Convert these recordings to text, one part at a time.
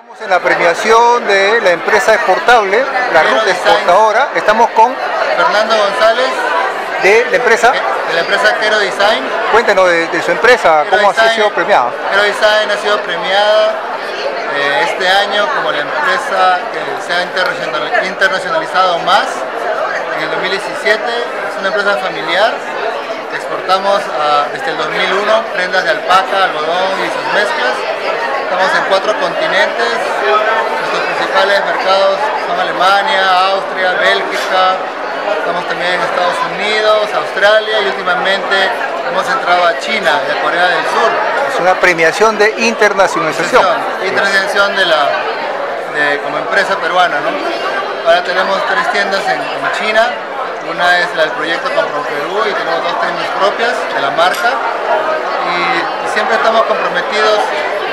Estamos en la premiación de la empresa exportable, la ruta exportadora. Estamos con Fernando González de la empresa. de la empresa Quero Design. Cuéntenos de, de su empresa, Quero cómo ha sido premiada. Quero Design ha sido premiada eh, este año como la empresa que se ha internacional- internacionalizado más en el 2017. Es una empresa familiar. Exportamos a- desde el 2001 prendas de alpaca, algodón y sus mezclas. Estamos en cuatro continentes. Nuestros principales mercados son Alemania, Austria, Bélgica. Estamos también en Estados Unidos, Australia y últimamente hemos entrado a China y a Corea del Sur. Es una premiación de internacionalización. Internacionalización de la, de, como empresa peruana, ¿no? Ahora tenemos tres tiendas en, en China. Una es la del proyecto Compro Perú y tenemos dos tiendas propias de la marca. Y, y siempre estamos comprometidos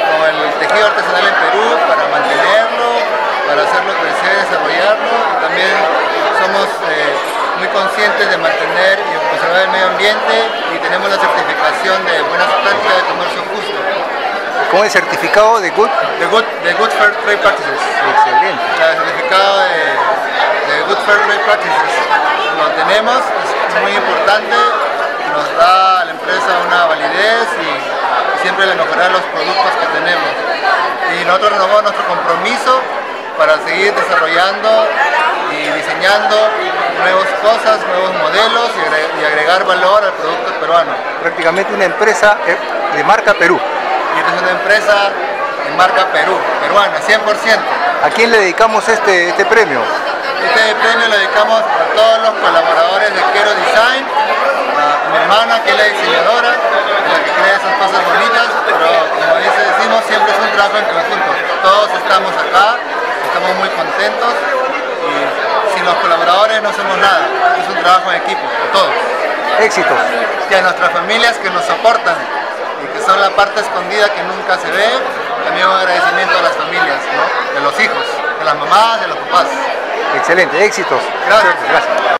con el tejido artesanal en Perú para mantenerlo, para hacerlo crecer, desarrollarlo. Y también somos eh, muy conscientes de mantener y conservar el medio ambiente y tenemos la certificación de buenas prácticas de comercio justo. Con el certificado de Good. The Good, the good Fair Trade Practices. Excelente. El certificado de, de Good Fair Trade Practices lo tenemos, es muy importante, nos da a la empresa una validez y siempre le mejorar los productos que tenemos. Y nosotros renovamos nuestro compromiso para seguir desarrollando y diseñando nuevas cosas, nuevos modelos y agre- y agregar valor al producto peruano. Prácticamente una empresa eh, de marca Perú. Y esta es una empresa de marca Perú, peruana, 100%. ¿A quién le dedicamos este, este premio? Este premio lo dedicamos a todos los colaboradores de Quero Design, a mi hermana que es la diseñadora, la que crea esas cosas bonitas, pero como dice, decimos siempre es un trabajo en conjunto. Todos estamos acá, estamos muy contentos y sin los colaboradores no somos nada. Es un trabajo en equipo, todos. Éxitos. Y a nuestras familias que nos soportan y que son la parte escondida que nunca se ve, también un agradecimiento a las familias, ¿no? de los hijos, de las mamás, de los papás. Excelente. Éxitos. Gracias. Gracias.